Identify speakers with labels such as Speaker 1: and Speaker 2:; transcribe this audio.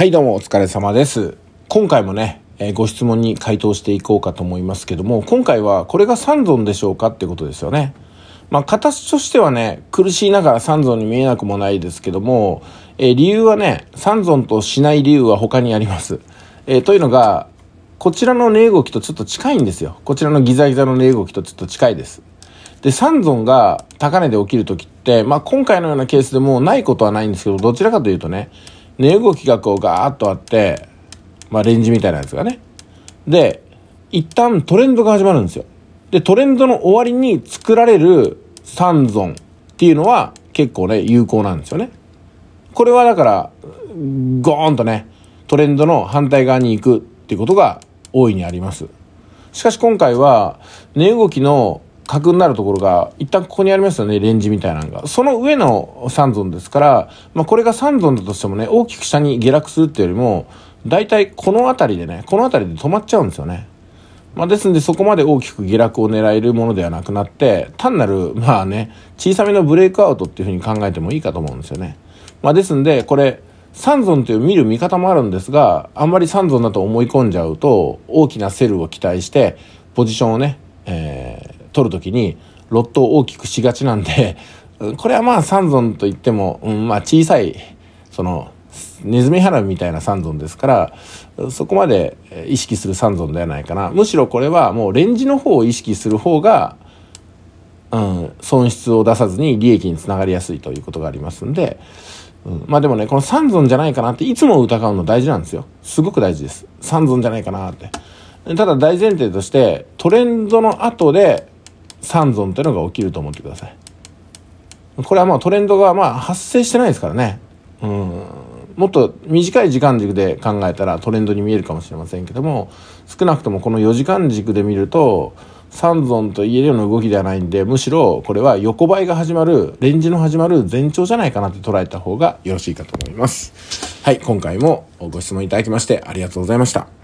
Speaker 1: はいどうもお疲れ様です。今回もね、えご質問に回答していこうかと思いますけども、今回はこれが三尊でしょうかってことですよね。まあ形としてはね、苦しいながら三尊に見えなくもないですけども、え理由はね、三尊としない理由は他にあります。えーというのが、こちらの値動きとちょっと近いんですよ。こちらのギザギザの値動きとちょっと近いです。で、三尊が高値で起きるときって、まあ今回のようなケースでもないことはないんですけど、どちらかというとね、値動きがこうガーッとあって、まあレンジみたいなやつがね。で、一旦トレンドが始まるんですよ。で、トレンドの終わりに作られる三尊っていうのは結構ね、有効なんですよね。これはだから、ゴーンとね、トレンドの反対側に行くっていうことが大いにあります。しかし今回は、値動きの角になるところが、一旦ここにありますよね、レンジみたいなのが。その上の三尊ですから、まあこれが三尊だとしてもね、大きく下に下落するっていうよりも、大体この辺りでね、この辺りで止まっちゃうんですよね。まあ、ですんでそこまで大きく下落を狙えるものではなくなって単なるまあね小さめのブレイクアウトっていうふうに考えてもいいかと思うんですよね。まあ、ですんでこれ三尊という見る見方もあるんですがあんまり三尊だと思い込んじゃうと大きなセルを期待してポジションをね、え取るときにロットを大きくしがちなんでこれはまあ三尊といっても、うん、まあ小さいそのネズミ花火みたいな三尊ですからそこまで意識する三尊ではないかな。むしろこれはもうレンジの方を意識する方が、うん、損失を出さずに利益につながりやすいということがありますんで、うん、まあでもねこの三尊じゃないかなっていつも疑うの大事なんですよ。すごく大事です。三尊じゃないかなって。ただ大前提としてトレンドの後で三尊っていうのが起きると思ってください。これはまあトレンドがまあ発生してないですからね。うん。もっと短い時間軸で考えたらトレンドに見えるかもしれませんけども少なくともこの4時間軸で見ると三尊と言えるような動きではないんでむしろこれは横ばいが始まるレンジの始まる前兆じゃないかなって捉えた方がよろしいかと思います。はい今回もご質問いただきましてありがとうございました。